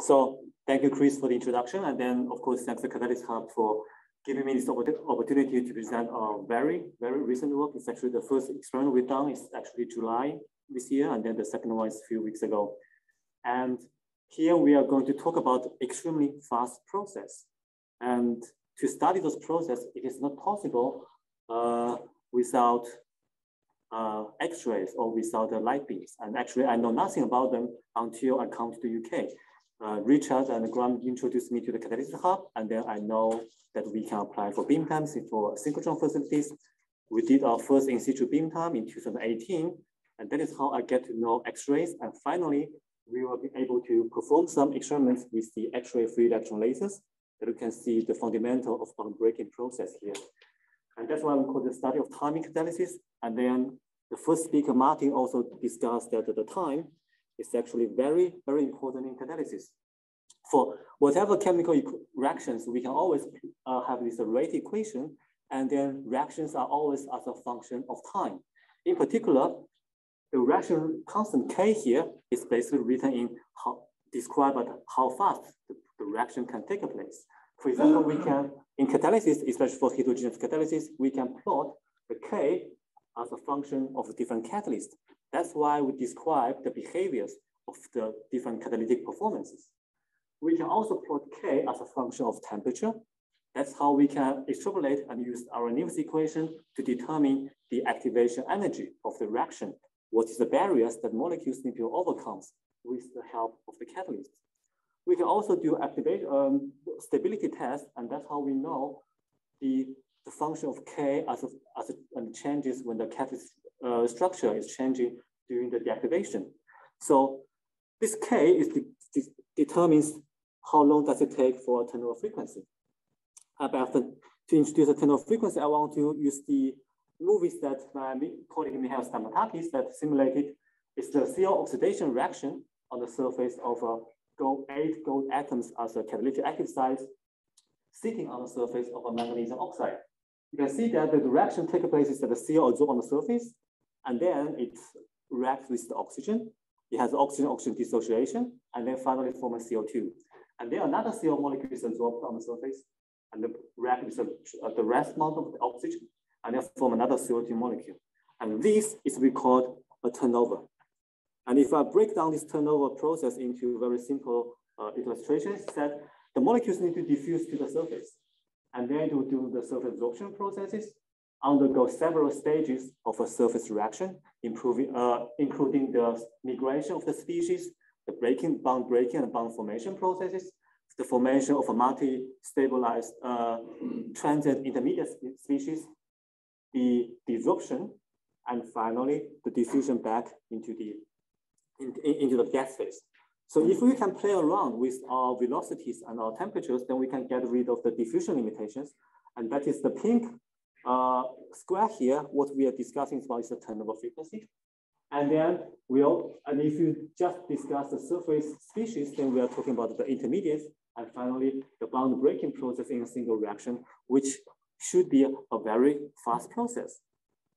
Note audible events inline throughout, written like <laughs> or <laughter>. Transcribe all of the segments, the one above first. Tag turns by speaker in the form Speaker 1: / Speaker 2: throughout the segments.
Speaker 1: So thank you, Chris, for the introduction. And then, of course, thanks to Catalysis Hub for giving me this opportunity to present a very, very recent work. It's actually the first experiment we've done is actually July this year, and then the second one is a few weeks ago. And here we are going to talk about extremely fast process. And to study those process, it is not possible uh, without uh, X-rays or without the light beams. And actually, I know nothing about them until I come to the UK. Uh, Richard and Graham introduced me to the Catalysis Hub, and then I know that we can apply for beam times for synchrotron facilities. We did our first in situ beam time in 2018, and that is how I get to know X-rays. And finally, we will be able to perform some experiments with the X-ray free electron lasers that you can see the fundamental of bond breaking process here. And that's why we call the study of timing catalysis. And then the first speaker, Martin, also discussed that at the time is actually very, very important in catalysis. For whatever chemical reactions, we can always uh, have this rate equation, and then reactions are always as a function of time. In particular, the reaction constant K here is basically written in how describe how fast the, the reaction can take place. For example, we can, in catalysis, especially for heterogeneous catalysis, we can plot the K as a function of different catalysts. That's why we describe the behaviors of the different catalytic performances. We can also plot K as a function of temperature. That's how we can extrapolate and use our Newton's equation to determine the activation energy of the reaction what is the barriers that molecules need to overcome with the help of the catalyst. We can also do activate um, stability test, and that's how we know the, the function of K as, a, as a, and changes when the catalyst uh, structure is changing during the deactivation. So this K is de de determines how long does it take for a turnover frequency. Uh, but to introduce a turnover frequency, I want to use the movies that my colleague Michail Stamatakis that simulated is the CO oxidation reaction on the surface of a gold, eight gold atoms as a catalytic active site sitting on the surface of a magnesium oxide. You can see that the reaction takes place is that the CO absorbs on the surface, and then it reacts with the oxygen. It has oxygen-oxygen dissociation, and then finally forms CO2. And then another CO molecule is absorbed on the surface, and the react with the, uh, the rest amount of the oxygen and then form another CO2 molecule. And this is we call a turnover. And if I break down this turnover process into very simple uh, illustrations, that the molecules need to diffuse to the surface. And then to do the surface absorption processes, undergo several stages of a surface reaction, improving, uh, including the migration of the species, the breaking, bond breaking and bond formation processes, the formation of a multi-stabilized uh, transient intermediate species, the desorption, and finally the diffusion back into the in, into the gas phase. So if we can play around with our velocities and our temperatures, then we can get rid of the diffusion limitations. And that is the pink uh, square here. What we are discussing about is the turnover frequency. And then we'll, and if you just discuss the surface species, then we are talking about the intermediates. And finally, the bond breaking process in a single reaction, which should be a very fast process.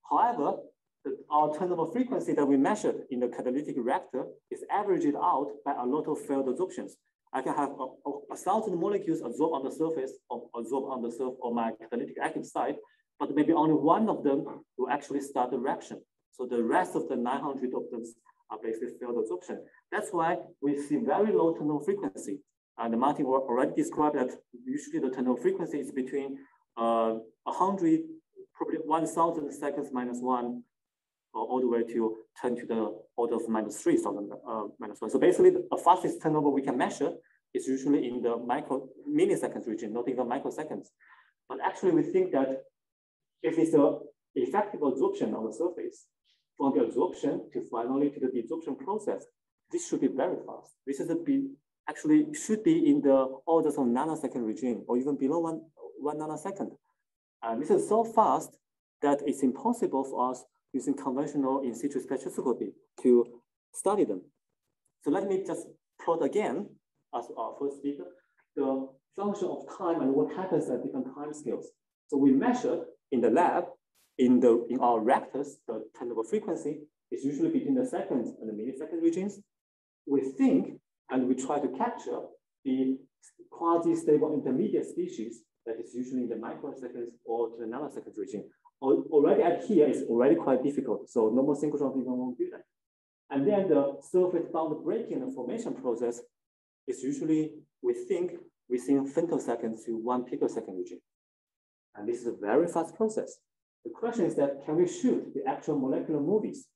Speaker 1: However, the, our turnover frequency that we measured in the catalytic reactor is averaged out by a lot of failed absorptions. I can have a, a, a thousand molecules absorb on the surface or absorb on the surface of my catalytic active site, but maybe only one of them will actually start the reaction. So the rest of the 900 of them are basically failed absorption. That's why we see very low turnover frequency. And Martin already described that usually the turnover frequency is between uh, 100, probably 1,000 seconds minus one, or all the way to 10 to the order of minus 3,000 uh, minus one. So basically the fastest turnover we can measure is usually in the micro milliseconds region, not even microseconds. But actually we think that if it's a effective absorption on the surface, from the absorption to finally to the desorption process, this should be very fast. This is be actually should be in the orders of nanosecond regime or even below one one nanosecond. And this is so fast that it's impossible for us using conventional in situ spectroscopy to study them. So let me just plot again, as our first speaker, the function of time and what happens at different time scales. So we measured in the lab, in, the, in our reactors, the turnover frequency is usually between the seconds and the millisecond regions. We think And we try to capture the quasi-stable intermediate species that is usually in the microseconds or to the nanoseconds region. Already at here is already quite difficult. So normal synchrotron even won't do that. And then the surface bound breaking and formation process is usually, we think, within femtoseconds to one picosecond region. And this is a very fast process. The question is that can we shoot the actual molecular movies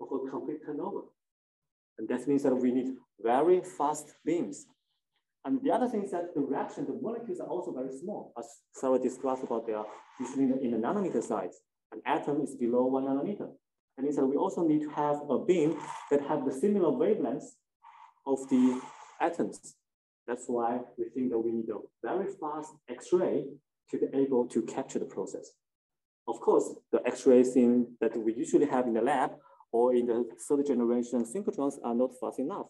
Speaker 1: of a complete turnover? And that means that we need very fast beams. And the other thing is that the reaction, the molecules are also very small, as Sarah discussed about they are usually in the, nanometer size. An atom is below one nanometer. And that we also need to have a beam that have the similar wavelengths of the atoms. That's why we think that we need a very fast X-ray to be able to capture the process. Of course, the X-ray thing that we usually have in the lab or in the third generation synchrotrons are not fast enough.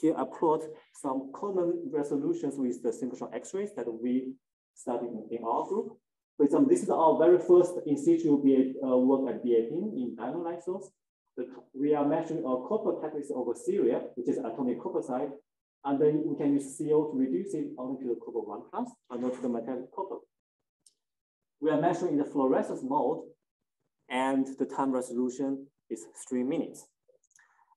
Speaker 1: Here I plot some common resolutions with the synchrotron X-rays that we studied in our group. For example, this is our very first in situ uh, work at B18 in diamond light source. We are measuring a copper catalyst over ceria, which is atomic copper side, and then we can use CO to reduce it only to the copper one plus, and not to the metallic copper. We are measuring the fluorescence mode, and the time resolution is three minutes.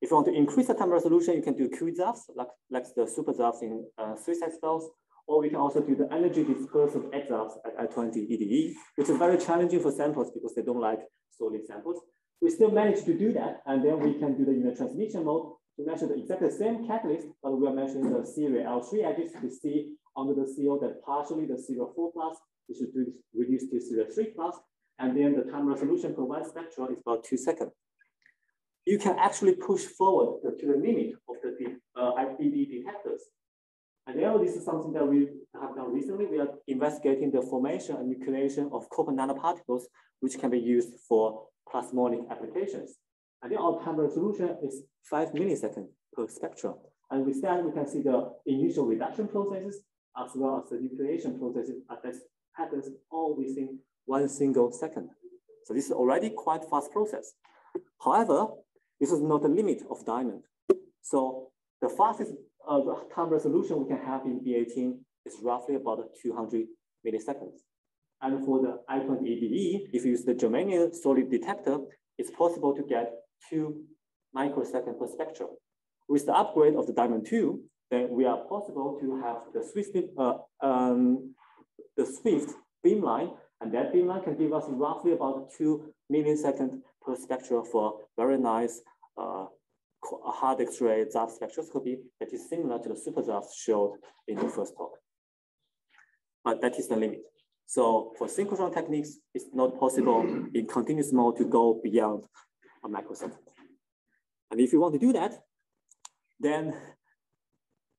Speaker 1: If you want to increase the time resolution, you can do QEXAFS, like, like the super ZAFs in uh, Swiss cells, or we can also do the energy dispersive EXAFs at I20 EDE, which is very challenging for samples because they don't like solid samples. We still manage to do that, and then we can do the the transmission mode to measure the exactly same catalyst, but we are measuring the cerium L3 edges to see under the CO that partially the cerium 4 plus is reduced to cerium 3 plus, and then the time resolution for one spectra is about two seconds you can actually push forward to the limit of the uh, IPD detectors. And now this is something that we have done recently. We are investigating the formation and nucleation of copper nanoparticles, which can be used for plasmonic applications. And then our time resolution is five milliseconds per spectrum. And with that, we can see the initial reduction processes as well as the nucleation processes at that happens all within one single second. So this is already quite fast process. However, this is not the limit of diamond. So the fastest uh, time resolution we can have in B18 is roughly about 200 milliseconds. And for the I20 EDE, if you use the germanium solid detector, it's possible to get two microsecond per spectrum. With the upgrade of the Diamond 2, then we are possible to have the Swift, uh, um, the Swift beamline, and that beamline can give us roughly about two milliseconds per spectrum for very nice uh, hard X-ray ZAF spectroscopy that is similar to the super ZAF showed in the first talk. But that is the limit. So for synchrotron techniques, it's not possible in continuous mode to go beyond a microsecond. And if you want to do that, then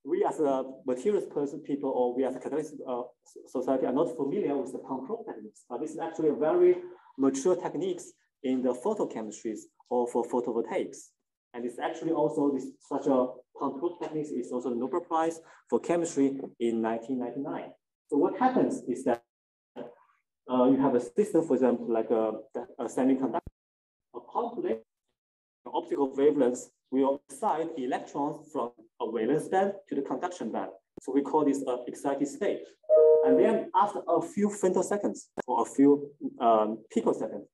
Speaker 1: we as a materials person people or we as a catalyst uh, society are not familiar with the probe techniques. But this is actually a very mature techniques in the photochemistries or for photovoltaics. And it's actually also this such a pump control techniques is also the Nobel Prize for chemistry in 1999. So what happens is that uh, you have a system, for example, like a, a semiconductor, a complex optical wavelengths will excite electrons from a valence band to the conduction band. So we call this an excited state. And then after a few femtoseconds or a few um, picoseconds,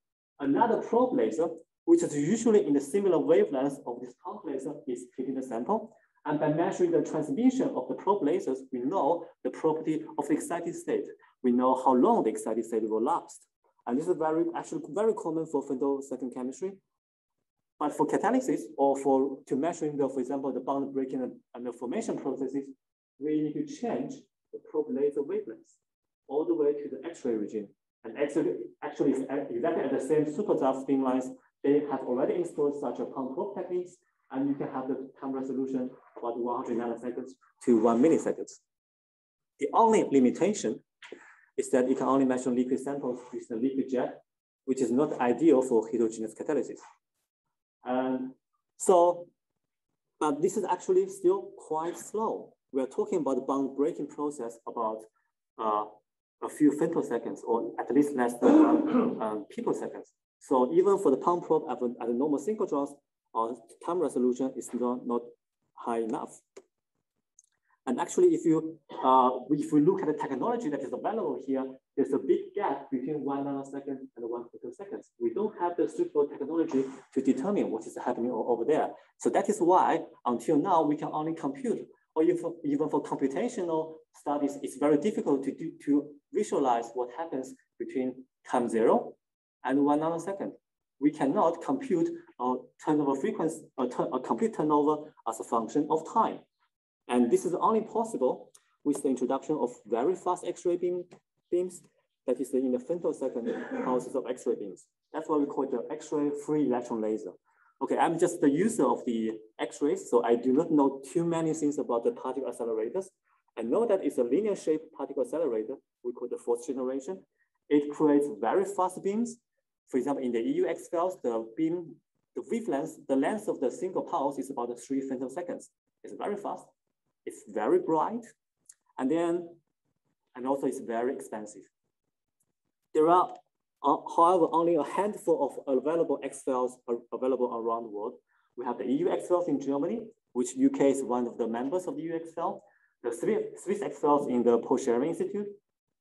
Speaker 1: Another probe laser, which is usually in the similar wavelength of this pump laser, is hitting the sample. And by measuring the transmission of the probe lasers, we know the property of the excited state. We know how long the excited state will last. And this is very actually very common for femtosecond chemistry. But for catalysis or for to measuring the, for example, the bond breaking and, and the formation processes, we need to change the probe laser wavelength all the way to the X-ray region and actually, actually exactly at the same super ZAF beamlines, they have already installed such a pump probe techniques, and you can have the time resolution about 100 nanoseconds to one milliseconds. The only limitation is that you can only measure liquid samples with the liquid jet, which is not ideal for heterogeneous catalysis. And so, but this is actually still quite slow. We are talking about the bond breaking process about uh, a few femtoseconds or at least less than um, picoseconds. So even for the pump probe at, at the normal synchrotrons, our time resolution is not, not high enough. And actually, if you uh, if we look at the technology that is available here, there's a big gap between one nanosecond and one femtosecond. We don't have the suitable technology to determine what is happening over there. So that is why until now we can only compute, or even for, even for computational studies, it's very difficult to do, to visualize what happens between time zero and one nanosecond. We cannot compute a turnover frequency, uh, a, a uh, complete turnover as a function of time. And this is only possible with the introduction of very fast X-ray beam, beams, that is in the femtosecond pulses of X-ray beams. That's why we call it the X-ray free electron laser. Okay, I'm just the user of the X-rays, so I do not know too many things about the particle accelerators. I know that it's a linear shaped particle accelerator, we call the fourth generation. It creates very fast beams. For example, in the EU XFELs, the beam, the wavelength, the length of the single pulse is about three femtoseconds. It's very fast. It's very bright, and then, and also it's very expensive. There are, uh, however, only a handful of available XFELs available around the world. We have the EU XFELs in Germany, which UK is one of the members of the EU XFEL, the Swiss XFELs in the Paul Scherrer Institute,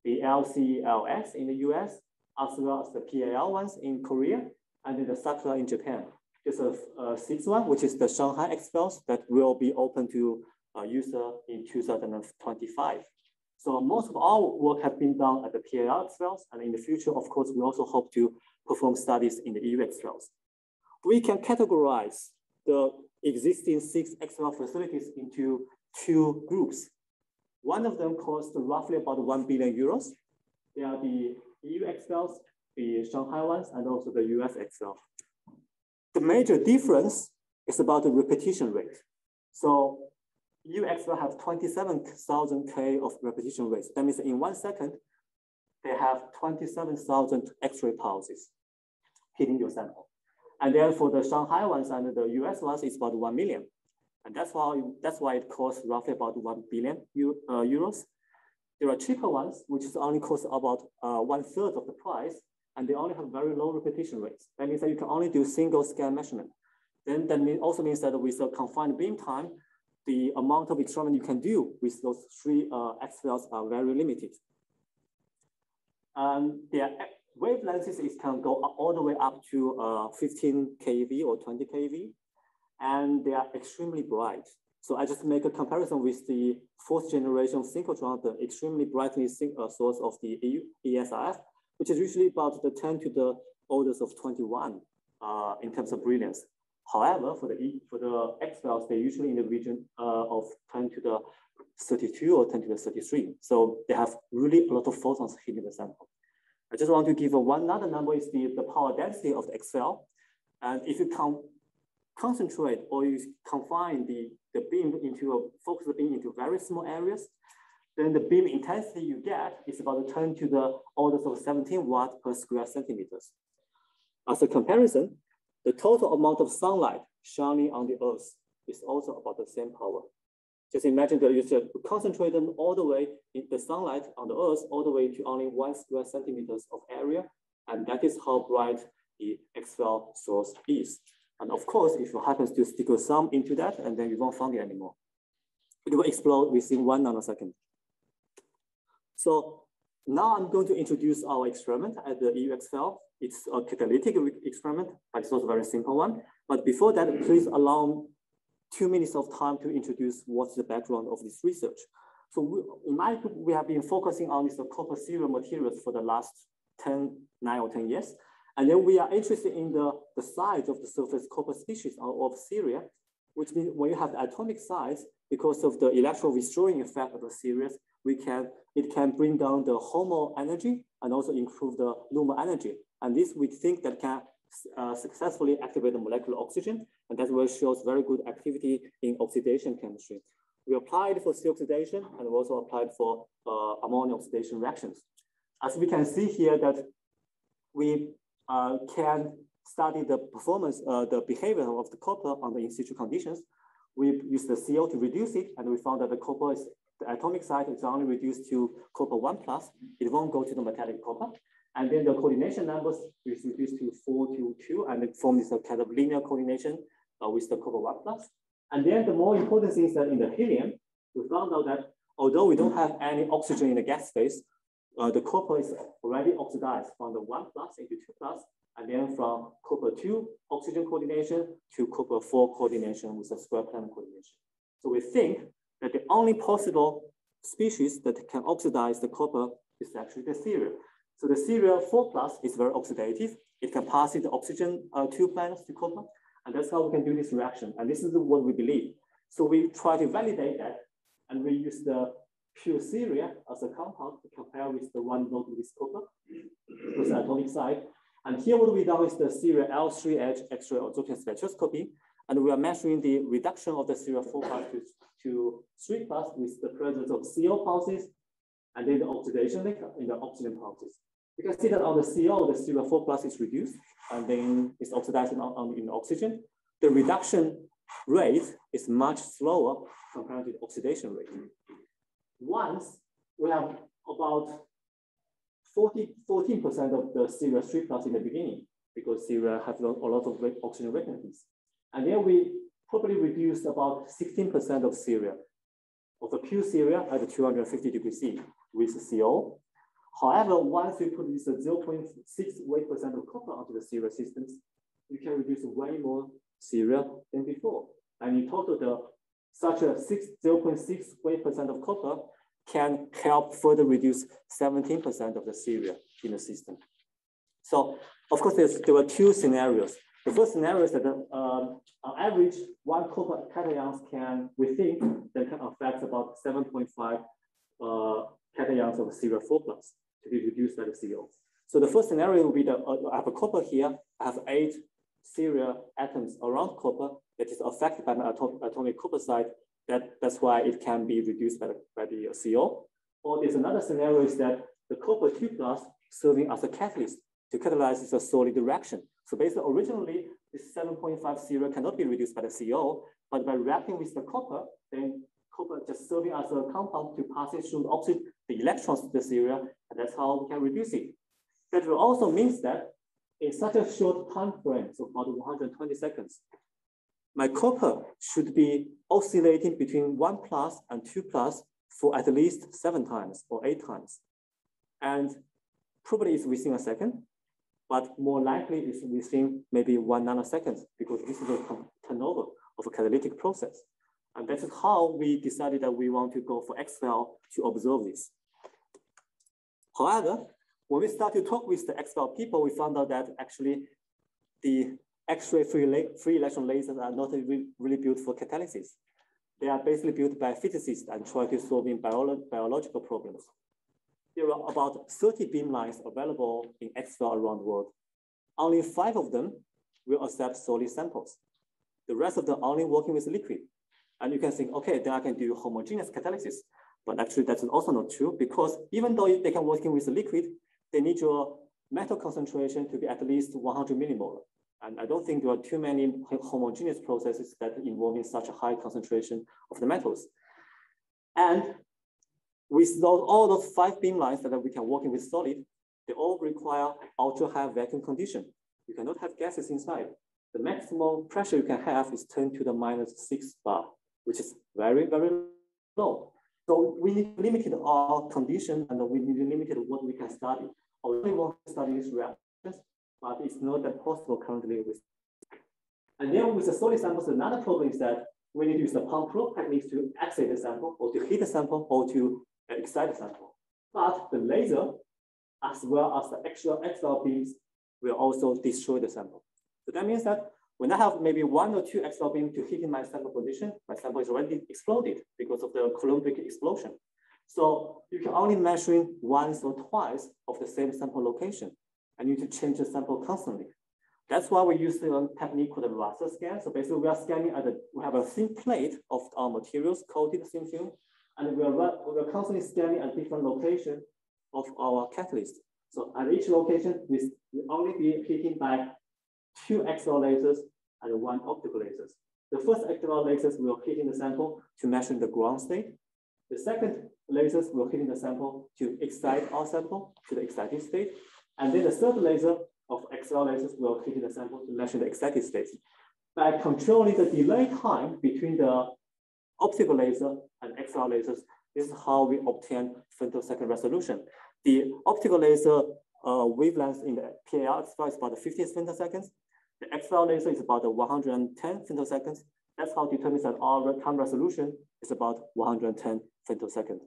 Speaker 1: the LCLS in the US, as well as the PAL ones in Korea, and then the SACLA in Japan. There's a, a sixth one, which is the Shanghai XFELs that will be open to Uh, user in 2025. So most of our work has been done at the PAL XFELs, and in the future, of course, we also hope to perform studies in the EU XFELs. We can categorize the existing six XFEL facilities into two groups. One of them costs roughly about 1 billion euros. They are the EU XFELs, the Shanghai ones, and also the US XFEL. The major difference is about the repetition rate. So UX will have 27,000 K of repetition rates. That means in one second, they have 27,000 X-ray pulses hitting your sample. And then for the Shanghai ones and the US ones, it's about 1 million. And that's why, that's why it costs roughly about 1 billion uh, euros. There are cheaper ones, which is only cost about uh, one third of the price, and they only have very low repetition rates. That means that you can only do single scan measurement. Then that mean, also means that with a confined beam time, the amount of experiment you can do with those three uh, XFELs are very limited. And their wavelengths is can go all the way up to uh, 15 keV or 20 keV, and they are extremely bright. So I just make a comparison with the fourth generation synchrotron, the extremely brightly uh, source of the ESRF, which is usually about the 10 to the orders of 21 uh, in terms of brilliance. However, for the for the XFELs, they're usually in the region uh, of 10 to the 32 or 10 to the 33. So they have really a lot of photons hitting the sample. I just want to give one other number is the, the power density of the XFEL. And if you can concentrate or you confine the, the beam into a focus beam into very small areas, then the beam intensity you get is about 10 to the orders of 17 watt per square centimeters. As a comparison, the total amount of sunlight shining on the earth is also about the same power. Just imagine that you should concentrate them all the way in the sunlight on the earth, all the way to only one square centimeters of area. And that is how bright the XFEL source is. And of course, if you happen to stick a sum into that, and then you won't find it anymore. It will explode within one nanosecond. So now I'm going to introduce our experiment at the EU XFEL. It's a catalytic experiment, but it's also a very simple one. But before that, please allow two minutes of time to introduce what's the background of this research. So we, in my group, we have been focusing on these copper ceria materials for the last 10, nine or 10 years. And then we are interested in the, the size of the surface copper species of ceria, which means when you have the atomic size, because of the electron withdrawing effect of the series, we can it can bring down the HOMO energy and also improve the LUMO energy. And this we think that can uh, successfully activate the molecular oxygen, and that will shows very good activity in oxidation chemistry. We applied for C oxidation and we also applied for uh, ammonia oxidation reactions. As we can see here that we uh, can study the performance, uh, the behavior of the copper under in situ conditions. We use the CO to reduce it, and we found that the copper is the atomic size is only reduced to copper one plus. It won't go to the metallic copper. And then the coordination numbers is reduced to four to two, and forms a kind of linear coordination uh, with the copper one plus. And then the more important thing is that in the helium, we found out that although we don't have any oxygen in the gas phase, uh, the copper is already oxidized from the one plus into two plus, and then from copper two oxygen coordination to copper four coordination with a square planar coordination. So we think that the only possible species that can oxidize the copper is actually the ceria. So the cerium four plus is very oxidative. It can pass the oxygen uh, two planets to copper, and that's how we can do this reaction. And this is what we believe. So we try to validate that, and we use the pure ceria as a compound to compare with the one loaded with copper, with the atomic side. And here what we done is the cerium L3H X-ray absorption spectroscopy, and we are measuring the reduction of the cerium 4 plus to, to 3 plus with the presence of CO pulses and then the oxidation link in the oxygen pulses. You can see that on the CO, the CO4 plus is reduced and then it's oxidizing on, on, in oxygen. The reduction rate is much slower compared to the oxidation rate. Once we have about 40, 14% of the cerium 3 plus in the beginning because ceria has a lot of oxygen vacancies. And then we probably reduced about 16% of cerium, of the pure ceria at 250 degrees C with CO. However, once we put this 0.6 weight percent of copper onto the ceria systems, you can reduce way more cerium than before. And in total, the, such a 0.6 weight percent of copper can help further reduce 17% of the cerium in the system. So of course, there were two scenarios. The first scenario is that um, on average, one copper cations can, we think, that can affect about 7.5 uh, cations of cerium 4 plus to be reduced by the CO. So the first scenario will be that uh, I have a copper here, I have eight cerium atoms around copper that is affected by my atom atomic copper site. That, that's why it can be reduced by the, by the uh, CO. Or there's another scenario is that the copper 2 plus serving as a catalyst to catalyze the solid reaction. So basically, originally, this 7.5 cerium cannot be reduced by the CO, but by reacting with the copper, then copper just serving as a compound to pass it through the oxygen, the electrons to the ceria, and that's how we can reduce it. That will also means that in such a short time frame, so about 120 seconds, my copper should be oscillating between one plus and two plus for at least seven times or eight times. And probably it's within a second, but more likely is within maybe one nanosecond because this is a turnover of a catalytic process. And that is how we decided that we want to go for XFEL to observe this. However, when we start to talk with the XFEL people, we found out that actually the X-ray free, free electron lasers are not really, really built for catalysis. They are basically built by physicists and try to solve biolo biological problems there are about 30 beamlines available in XFEL around the world. Only five of them will accept solid samples. The rest of them only working with liquid. And you can think, okay, then I can do homogeneous catalysis. But actually that's also not true because even though they can working with liquid, they need your metal concentration to be at least 100 millimolar. And I don't think there are too many homogeneous processes that involving such a high concentration of the metals. And with those, all those five beamlines that we can work in with solid, they all require ultra high vacuum condition. You cannot have gases inside. The maximum pressure you can have is 10 to the minus six bar, which is very, very low. So we need limited our condition and we need limited what we can study. I really want to study these reactions, but it's not that possible currently with. And then with the solid samples, another problem is that we need to use the pump probe techniques to exit the sample or to heat the sample or to excited sample. But the laser, as well as the extra XFEL beams, will also destroy the sample. So that means that when I have maybe one or two XFEL beams to hit in my sample position, my sample is already exploded because of the Coulombic explosion. So you can only measuring once or twice of the same sample location, and you need to change the sample constantly. That's why we use a um, technique called the raster scan. So basically, we are scanning at the, we have a thin plate of our materials coated thin film, and we are, we are constantly scanning at different location of our catalyst. So at each location, we will only be hitting by two X-ray lasers and one optical lasers. The first X-ray lasers will hit in the sample to measure the ground state. The second lasers will hit in the sample to excite our sample to the excited state. And then the third laser of X-ray lasers will hit in the sample to measure the excited state. By controlling the delay time between the optical laser and XR lasers. This is how we obtain femtosecond resolution. The optical laser uh, wavelength in the PAL XR is about 50 femtoseconds. The XR laser is about 110 femtoseconds. That's how determines that our time resolution is about 110 femtoseconds.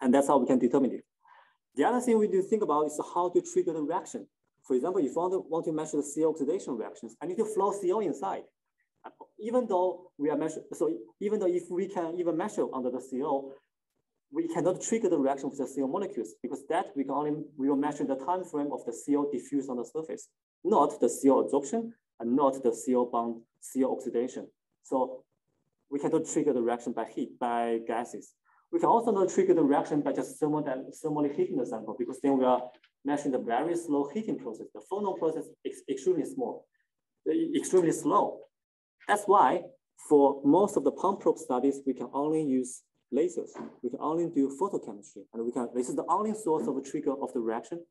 Speaker 1: And that's how we can determine it. The other thing we to think about is how to trigger the reaction. For example, if to, want to measure the CO oxidation reactions, I need to flow CO inside. Even though we are so even though if we can even measure under the CO, we cannot trigger the reaction with the CO molecules because that we can only we will measure the time frame of the CO diffused on the surface, not the CO absorption and not the CO bond CO oxidation. So we cannot trigger the reaction by heat by gases. We can also not trigger the reaction by just thermal, thermally heating the sample because then we are measuring the very slow heating process. The phonon process is extremely small, extremely slow. That's why for most of the pump probe studies, we can only use lasers. We can only do photochemistry, and we can. This is the only source of a trigger of the reaction.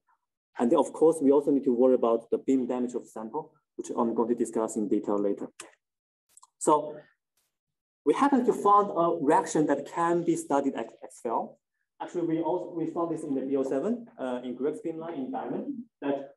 Speaker 1: And then, of course, we also need to worry about the beam damage of the sample, which I'm going to discuss in detail later. So we happen to find a reaction that can be studied at XFEL. Actually, we also we found this in the B07 uh, in Greg's beamline in diamond that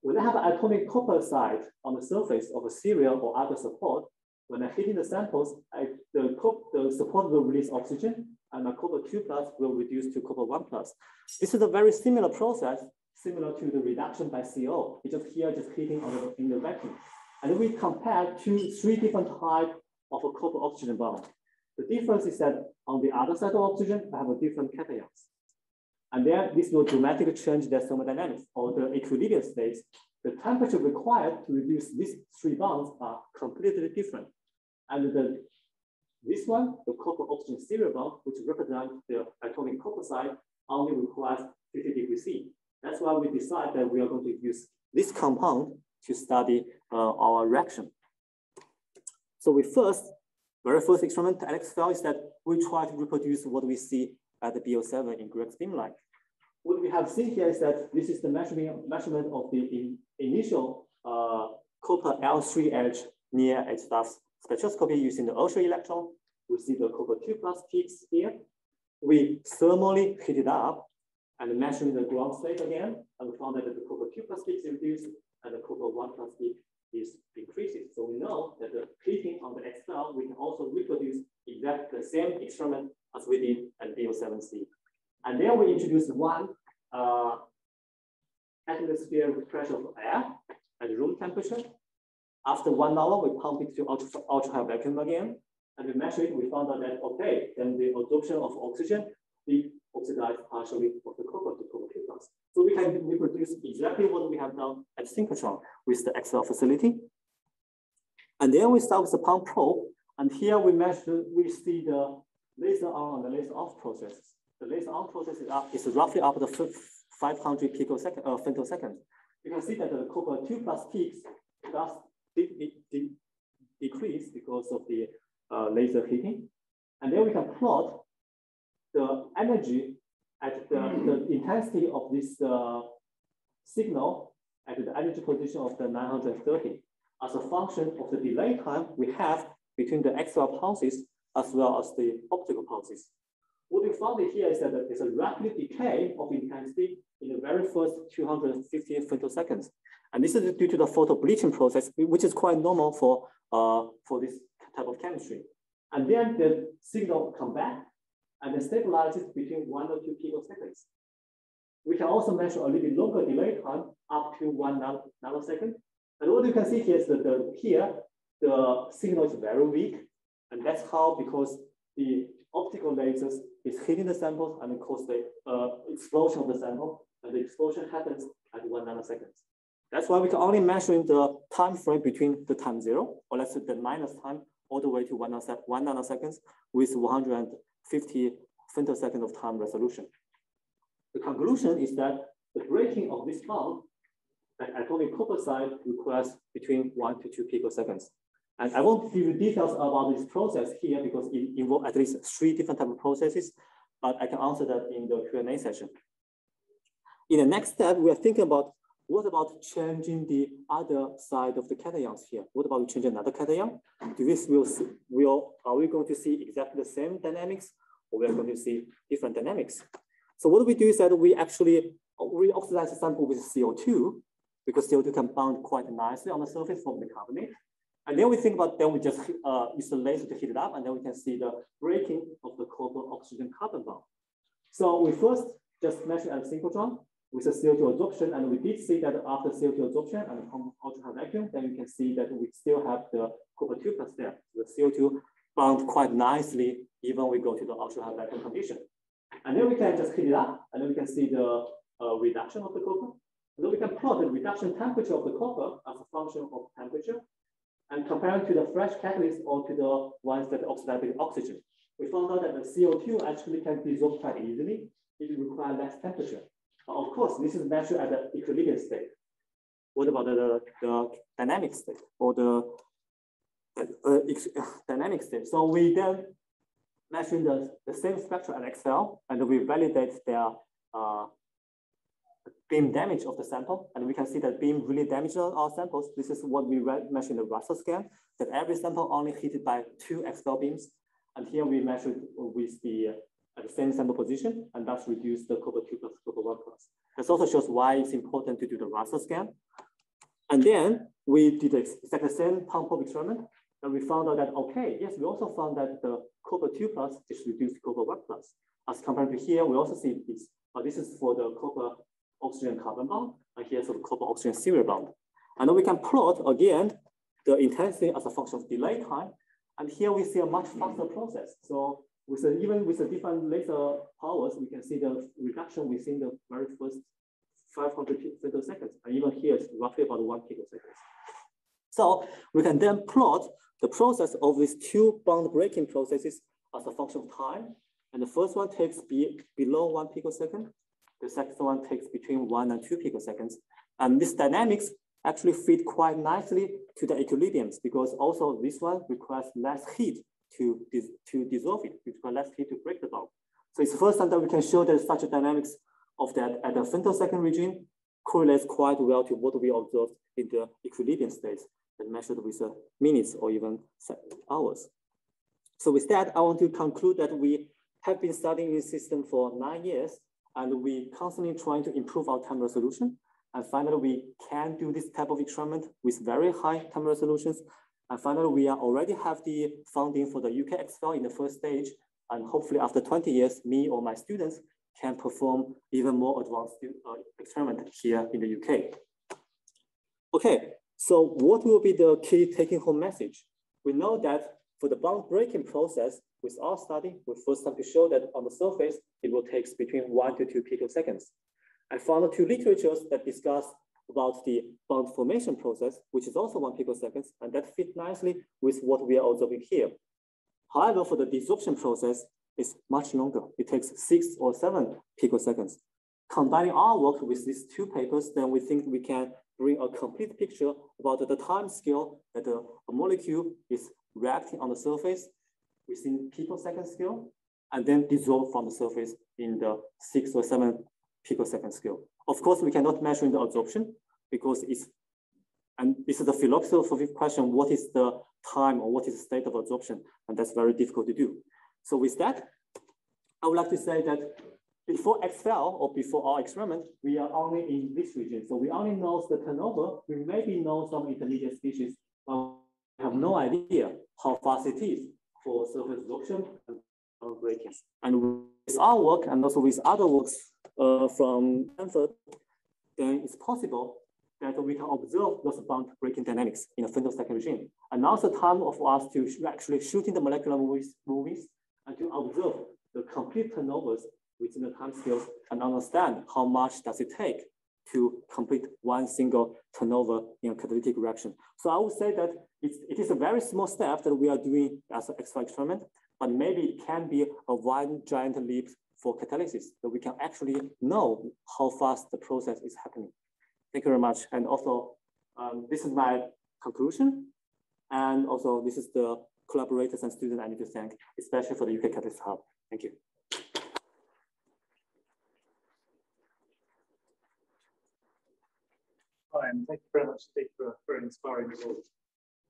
Speaker 1: when I have an atomic copper site on the surface of a ceria or other support, when I heat hitting the samples, I, the, the support will release oxygen and my copper 2 plus will reduce to copper 1 plus. This is a very similar process, similar to the reduction by CO. It's just here, just heating the, in the vacuum. And we compare two, three different types of a copper oxygen bond. The difference is that on the other side of oxygen, I have a different cations. And then this will dramatically change the thermodynamics or the equilibrium states. The temperature required to reduce these three bonds are completely different. And the, this one, the copper oxygen cerium bond, which represents the atomic copper side, only requires 50 degrees C. That's why we decide that we are going to use this compound to study uh, our reaction. So we first, very first experiment at XFEL is that we try to reproduce what we see at the B07 in Greg's beamline. What we have seen here is that this is the measurement, measurement of the in, initial uh, copper L3 edge near HDAF's spectroscopy using the ultra electron. We see the copper 2 plus peaks here. We thermally heat it up and measuring the ground state again, and we found that the copper 2 plus peaks reduced and the copper 1 plus peak is increases. So we know that the heating on the XFEL, we can also reproduce exactly the same experiment as we did at B07C. And then we introduce one uh, atmospheric pressure of air at room temperature. After one hour, we pump it to ultra, ultra high vacuum again, and we measure it. We found out that, okay, then the absorption of oxygen, we oxidize partially of the copper to copper plus. So we can reproduce exactly what we have done at synchrotron with the XFEL facility. And then we start with the pump probe. And here we measure, we see the laser on and the laser off processes. The laser on process is, up, is roughly up to 500 picosecond, uh, femtoseconds. You can see that the copper 2 plus peaks does de de de decrease because of the uh, laser heating. And then we can plot the energy at the, the intensity of this uh, signal at the energy position of the 930 as a function of the delay time we have between the XFEL pulses as well as the optical pulses. What we found here is that there's a rapid decay of intensity in the very first 250 femtoseconds. And this is due to the photo bleaching process, which is quite normal for, uh, for this type of chemistry. And then the signal come back and then stabilizes between one or two picoseconds. We can also measure a little bit longer delay time up to one nanosecond. And what you can see here is that the, here, the signal is very weak. And that's how, because the optical lasers is hitting the sample and it causes the uh, explosion of the sample. And the explosion happens at one nanosecond. That's why we can only measure the time frame between the time zero, or let's say the minus time, all the way to one, one nanoseconds with 150 femtosecond of time resolution. The conclusion is that the breaking of this bond at atomic copper side requires between one to two picoseconds. And I won't give you details about this process here because it involves at least three different type of processes, but I can answer that in the Q&A session. In the next step, we are thinking about what about changing the other side of the cations here? What about changing another cation? Do this will, will are we going to see exactly the same dynamics or we're going to see different dynamics? So what we do is that we actually reoxidize the sample with CO2 because CO2 can bond quite nicely on the surface from the carbonate. And then we think about, then we just uh, use the laser to heat it up, and then we can see the breaking of the copper oxygen carbon bond. So we first just measure at synchrotron with the CO2 absorption, and we did see that after CO2 absorption and ultra high vacuum, then you can see that we still have the copper 2 plus there. The CO2 bound quite nicely, even we go to the ultra high vacuum condition. And then we can just heat it up, and then we can see the uh, reduction of the copper. And then we can plot the reduction temperature of the copper as a function of temperature and comparing to the fresh catalyst or to the ones that oxidize with oxygen. We found out that the CO2 actually can dissolve quite easily. It requires less temperature. Of course, this is measured at the equilibrium state. What about the, the dynamic state or the uh, <sighs> dynamic state? So we then measure the, the same spectra at XFEL and we validate their uh, beam damage of the sample. And we can see that beam really damaged our samples. This is what we measure in the raster scan, that every sample only heated by two XFEL beams. And here we measured with the, uh, the same sample position, and thus reduce the copper 2 plus copper 1 plus. This also shows why it's important to do the raster scan. And then we did exactly the same pump probe experiment, and we found out that, okay, yes, we also found that the copper 2 plus is reduced copper 1 plus. As compared to here, we also see this, this is for the copper oxygen carbon bond, and here's the copper oxygen cerium bond. And then we can plot again the intensity as a function of delay time. And here we see a much faster process. So with even with the different laser powers, we can see the reduction within the very first 500 femtoseconds. And even here, it's roughly about one picosecond. So we can then plot the process of these two bond breaking processes as a function of time. And the first one takes be below one picosecond, the second one takes between one and two picoseconds. And this dynamics actually fit quite nicely to the equilibriums because also this one requires less heat to, dis to dissolve it, it requires less heat to break the bond. So it's the first time that we can show that such a dynamics of that at the femtosecond region correlates quite well to what we observed in the equilibrium state and measured with uh, minutes or even hours. So with that, I want to conclude that we have been studying this system for nine years and we constantly trying to improve our time resolution. And finally, we can do this type of experiment with very high time resolutions. And finally, we are already have the funding for the UK XFEL in the first stage. And hopefully after 20 years, me or my students can perform even more advanced uh, experiment here in the UK. Okay, so what will be the key taking home message? We know that for the bond breaking process, with our study, we first time to show that on the surface, it will take between one to two picoseconds. I found two literatures that discuss about the bond formation process, which is also one picosecond, and that fit nicely with what we are observing here. However, for the desorption process, it's much longer. It takes six or seven picoseconds. Combining our work with these two papers, then we think we can bring a complete picture about the time scale that a molecule is reacting on the surface within picosecond scale, and then dissolve from the surface in the six or seven picosecond scale. Of course, we cannot measure in the absorption because it's, and this is a philosophical question, what is the time or what is the state of absorption? And that's very difficult to do. So with that, I would like to say that before XFEL or before our experiment, we are only in this region. So we only know the turnover. We maybe know some intermediate species, but we have no idea how fast it is for surface absorption and breaking. And with our work and also with other works uh, from Stanford, then it's possible that we can observe those bond breaking dynamics in a femtosecond regime. And now the time of us to actually shooting the molecular movies, movies and to observe the complete turnovers within the time scales and understand how much does it take to complete one single turnover in a catalytic reaction. So I would say that it's, it is a very small step that we are doing as an extra experiment, but maybe it can be a one giant leap for catalysis that we can actually know how fast the process is happening. Thank you very much. And also, um, this is my conclusion. And also, this is the collaborators and students I need to thank, especially for the UK Catalysis Hub. Thank you.
Speaker 2: Hi, and thank you very much, Steve, for, for an inspiring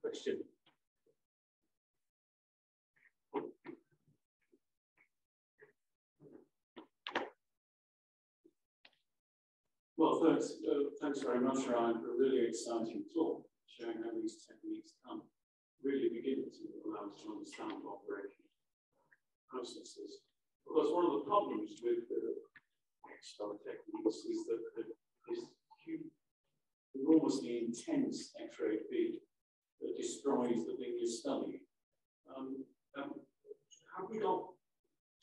Speaker 2: question.
Speaker 3: Well, thanks, uh, thanks very much, Ryan, for a really exciting talk, showing how these techniques can really begin to allow us to understand operation processes. Because one of the problems with the XR techniques is that this enormously intense X-ray field that destroys the thing you're studying. Um, um, have we got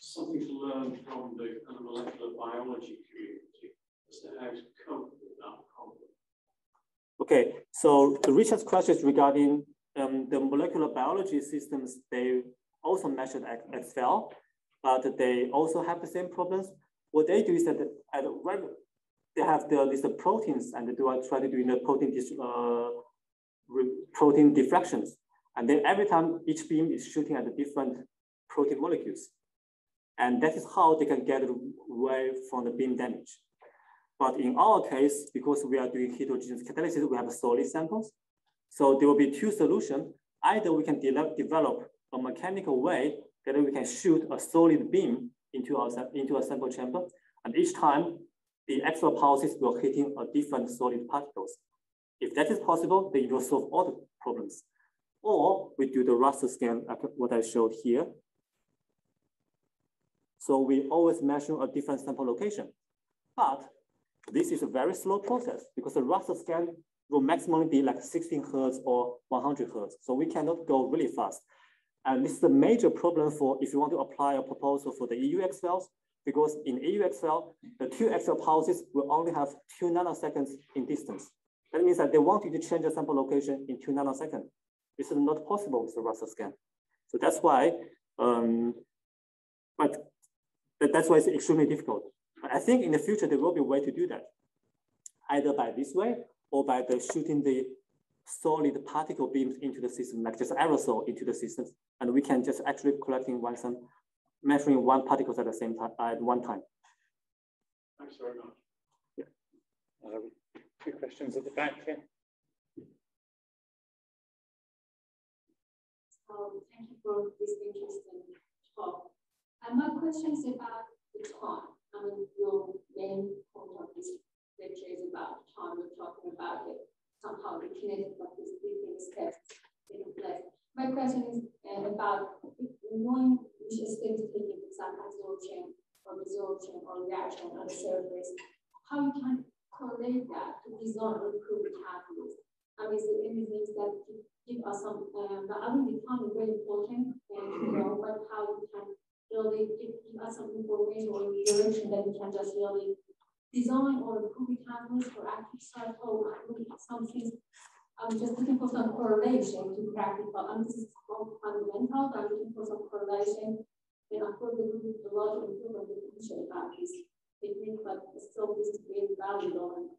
Speaker 3: something to learn from the kind of molecular biology community
Speaker 1: Okay, so the Richard's question is regarding um, the molecular biology systems. They also measured XFEL, but they also have the same problems. What they do is that at when they have the these proteins and they do try to do the protein uh, protein diffractions, and then every time each beam is shooting at the different protein molecules, and that is how they can get away from the beam damage. But in our case, because we are doing heterogeneous catalysis, we have solid samples. So there will be two solutions. Either we can de develop a mechanical way that we can shoot a solid beam into, our, into a sample chamber. And each time, the actual pulses will hitting a different solid particles. If that is possible, then you will solve all the problems. Or we do the raster scan, like what I showed here. So we always measure a different sample location. But this is a very slow process because the raster scan will maximally be like 16 hertz or 100 hertz. So we cannot go really fast. And this is a major problem for if you want to apply a proposal for the EU XFELs, because in EU XFEL, the two XFEL pulses will only have two nanoseconds in distance. That means that they want you to change the sample location in two nanoseconds. This is not possible with the raster scan. So that's why, um, but that's why it's extremely difficult. I think in the future, there will be a way to do that, either by this way or by the shooting the solid particle beams into the system, like just aerosol into the system. And we can just actually collecting one some, measuring one particles at the same time, at one time.
Speaker 3: Thanks very much.
Speaker 2: Yeah. Uh, two questions at the back here.
Speaker 4: Um, thank you for this interesting talk. And my question is about the time. I mean, your main point of this lecture is about time. We're talking about it somehow the kinetic of these different steps taking place. My question is uh, about knowing which steps taking, for absorption or desorption or reaction on the surface, how you can correlate that to design or improve the catalyst. I mean, is there anything that give us some, um, I think the time is very important and you know, but how you can really give, us some information or direction that we can just really design or improve catalyst for active cycle. Really some things I'm just looking for some correlation to practical. And fundamental, but I'm looking for some correlation. And of course, there will be a lot of improvement potential about this technique, but still this is very valuable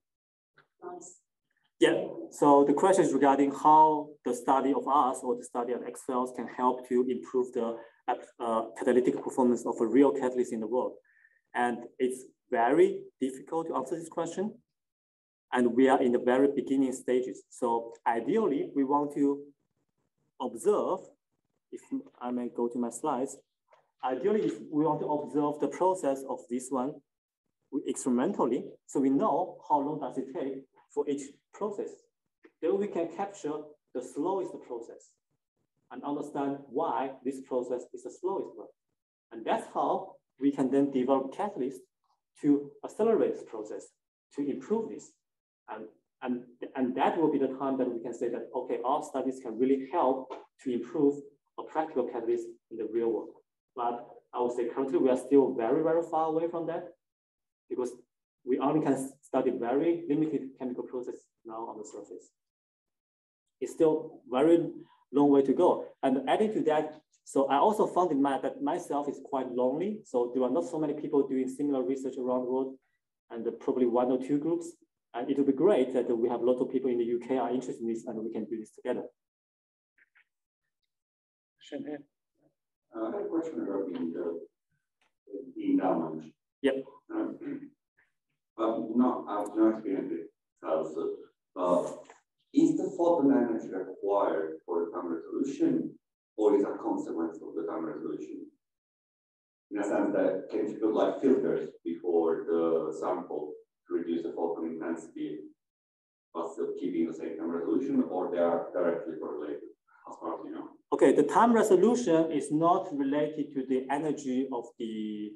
Speaker 4: and nice.
Speaker 1: Yeah, so the question is regarding how the study of us or the study of XFELs can help to improve the uh, catalytic performance of a real catalyst in the world. And it's very difficult to answer this question. And we are in the very beginning stages. So ideally, we want to observe, if I may go to my slides, ideally, if we want to observe the process of this one experimentally, so we know how long does it take for each process. Then we can capture the slowest process and understand why this process is the slowest one. And that's how we can then develop catalysts to accelerate this process, to improve this. And, and, and that will be the time that we can say that, okay, our studies can really help to improve a practical catalyst in the real world. But I would say currently we are still very, very far away from that because we only can study very limited chemical process now on the surface. It's still very long way to go. And adding to that, so I also found in my, that myself is quite lonely. So there are not so many people doing similar research around the world and probably one or two groups. And it would be great that we have a lot of people in the UK are interested in this and we can do this together.
Speaker 5: Uh, I have a question regarding the, the endowment.
Speaker 1: Yep.
Speaker 5: Um, <clears throat> um, not, I've no experience with XFELs Uh, is the photon energy required for the time resolution, or is a consequence of the time resolution? In a sense that can you put like filters before the sample to reduce the photon intensity, but still keeping the same time resolution, or they are directly correlated, as far as you know?
Speaker 1: Okay, the time resolution is not related to the energy of the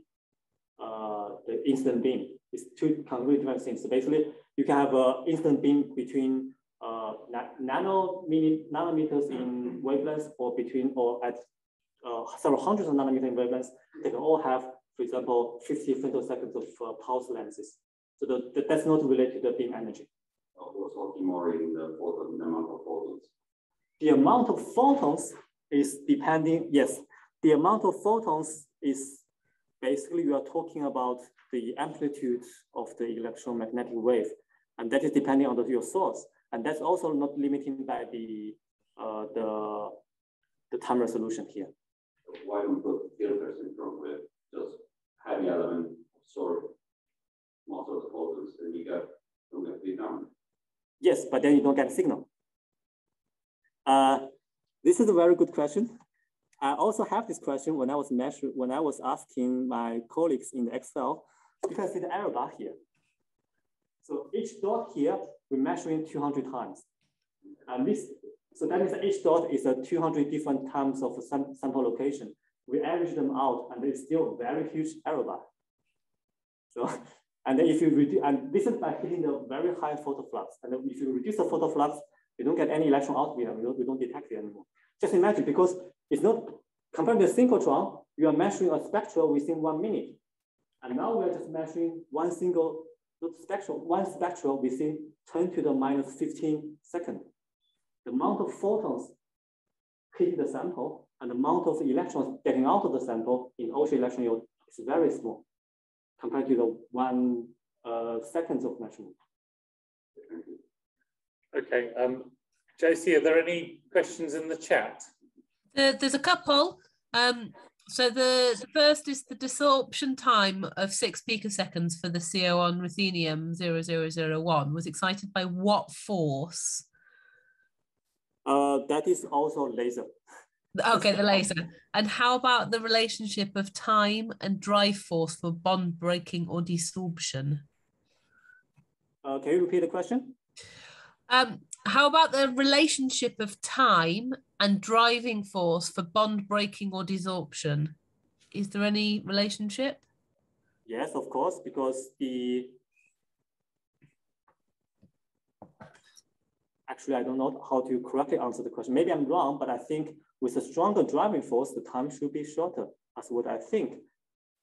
Speaker 1: uh, the incident beam. It's two completely different things. So basically, you can have an incident beam between uh, nano mini, nanometers in wavelengths or between or at uh, several hundreds of nanometers in wavelengths. They can all have, for example, 50 femtoseconds of uh, pulse lengths. So the, the, that's not related to the beam energy.
Speaker 5: More in the, photon, the amount of photons.
Speaker 1: The amount of photons is depending, yes, the amount of photons is basically we are talking about the amplitude of the electromagnetic wave, and that is depending on the, your source. And that's also not limited by the, uh, the, the time resolution here.
Speaker 5: Why don't we put filters in front of? Just heavy element absorb most of the photons and you get, don't get the down.
Speaker 1: Yes, but then you don't get a signal. Uh, this is a very good question. I also have this question when I was measuring, when I was asking my colleagues in the XFEL, you can see the error bar here. So each dot here, we're measuring 200 times. And this, so that means each dot is a 200 different times of sam sample location. We average them out and it's still very huge error bar. So, <laughs> and then if you reduce, and this is by hitting the very high photoflux. And if you reduce the photoflux, you don't get any electron out here, we don't, we don't detect it anymore. Just imagine, because it's not, compared to the synchrotron, you are measuring a spectral within one minute. And now we're just measuring one single spectral, one spectral within 10 to the minus minus 15 second. The amount of photons hitting the sample and the amount of electrons getting out of the sample in Auger electron yield is very small compared to the one uh, seconds of measurement.
Speaker 6: Okay, um, JC, are there any questions in the chat?
Speaker 7: there's a couple. Um, so the, the, first is the desorption time of six picoseconds for the CO on ruthenium 0001 was excited by what force?
Speaker 1: Uh, that is also laser.
Speaker 7: Okay, the laser. And how about the relationship of time and drive force for bond breaking or desorption?
Speaker 1: Uh, can you repeat the question?
Speaker 7: Um, how about the relationship of time and driving force for bond breaking or desorption? Is there any relationship?
Speaker 1: Yes, of course, because the actually I don't know how to correctly answer the question. Maybe I'm wrong, but I think with a stronger driving force, the time should be shorter. That's what I think.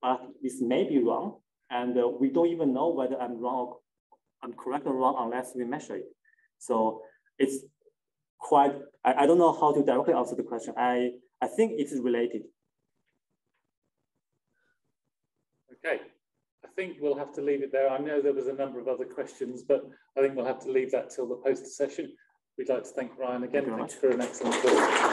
Speaker 1: But this may be wrong, and uh, we don't even know whether I'm wrong, I'm correct or wrong unless we measure it. So it's quite, I, I don't know how to directly answer the question. I, I think it's related.
Speaker 6: Okay, I think we'll have to leave it there. I know there was a number of other questions, but I think we'll have to leave that till the poster session. We'd like to thank Ryan again. Thank Thanks for an excellent talk.